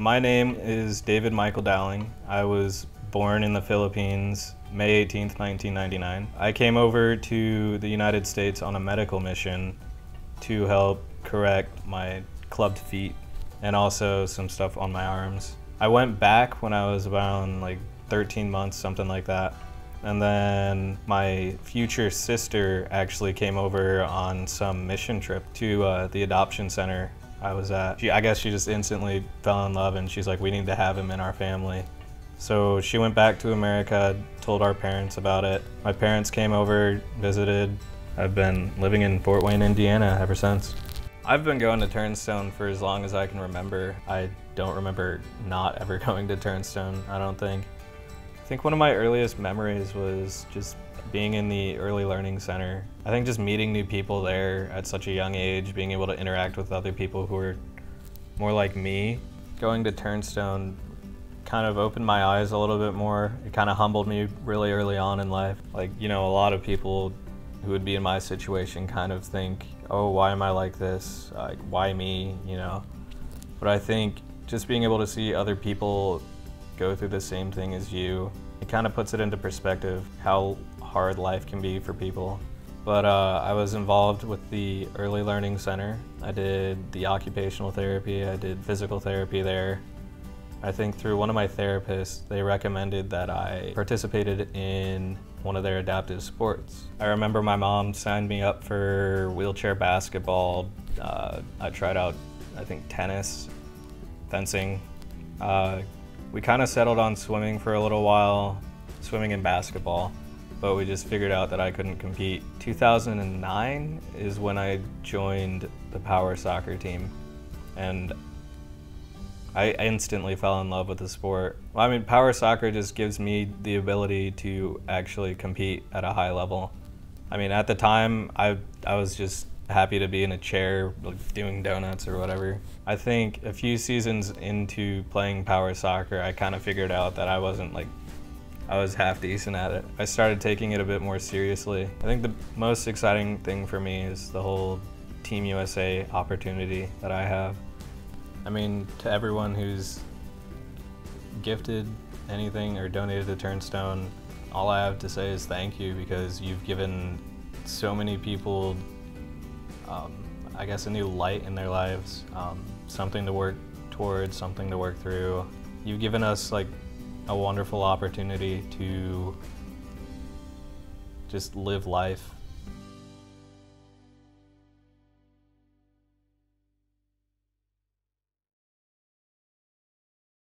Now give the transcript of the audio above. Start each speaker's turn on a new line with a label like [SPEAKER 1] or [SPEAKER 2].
[SPEAKER 1] My name is David Michael Dowling. I was born in the Philippines May 18th, 1999. I came over to the United States on a medical mission to help correct my clubbed feet and also some stuff on my arms. I went back when I was around like 13 months, something like that. And then my future sister actually came over on some mission trip to uh, the adoption center I was at. She, I guess she just instantly fell in love and she's like, we need to have him in our family. So she went back to America, told our parents about it. My parents came over, visited. I've been living in Fort Wayne, Indiana ever since. I've been going to Turnstone for as long as I can remember. I don't remember not ever going to Turnstone, I don't think. I think one of my earliest memories was just being in the early learning center. I think just meeting new people there at such a young age, being able to interact with other people who are more like me. Going to Turnstone kind of opened my eyes a little bit more. It kind of humbled me really early on in life. Like, you know, a lot of people who would be in my situation kind of think, oh, why am I like this? Like, why me, you know? But I think just being able to see other people go through the same thing as you, it kind of puts it into perspective how hard life can be for people. But uh, I was involved with the Early Learning Center. I did the occupational therapy, I did physical therapy there. I think through one of my therapists, they recommended that I participated in one of their adaptive sports. I remember my mom signed me up for wheelchair basketball. Uh, I tried out, I think, tennis, fencing. Uh, we kind of settled on swimming for a little while, swimming and basketball, but we just figured out that I couldn't compete. 2009 is when I joined the power soccer team, and I instantly fell in love with the sport. I mean, power soccer just gives me the ability to actually compete at a high level. I mean, at the time, I, I was just happy to be in a chair like, doing donuts or whatever. I think a few seasons into playing power soccer, I kind of figured out that I wasn't like, I was half decent at it. I started taking it a bit more seriously. I think the most exciting thing for me is the whole Team USA opportunity that I have. I mean, to everyone who's gifted anything or donated to Turnstone, all I have to say is thank you because you've given so many people, um, I guess, a new light in their lives, um, something to work towards, something to work through. You've given us like a wonderful opportunity to just live life